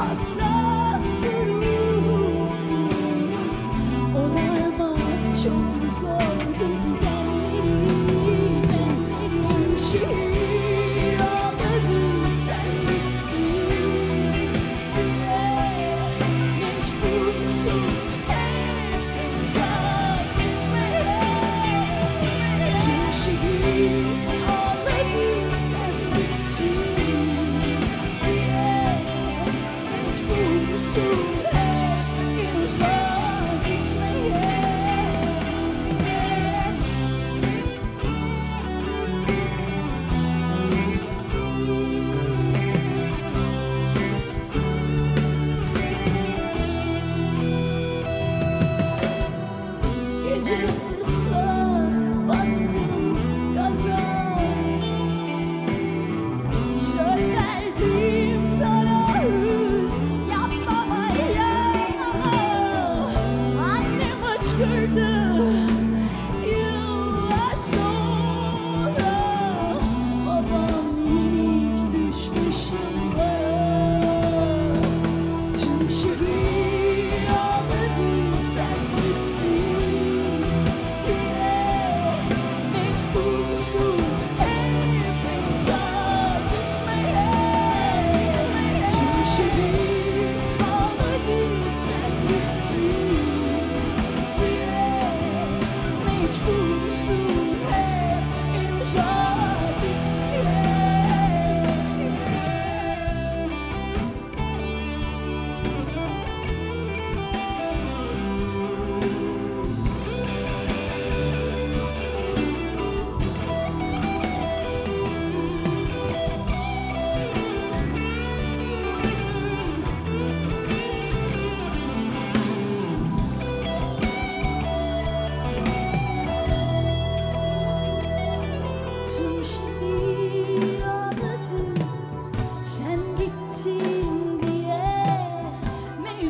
passar. so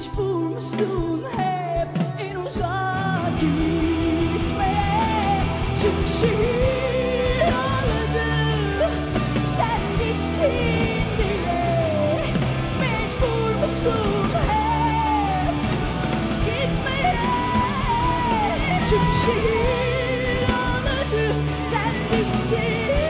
mecbursun hep en uzağa gitmeye Tüm şehir ağladı sen gittin diye Mecbur musun hep. Gitmeye Tüm şehir ağladı sen gittin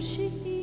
she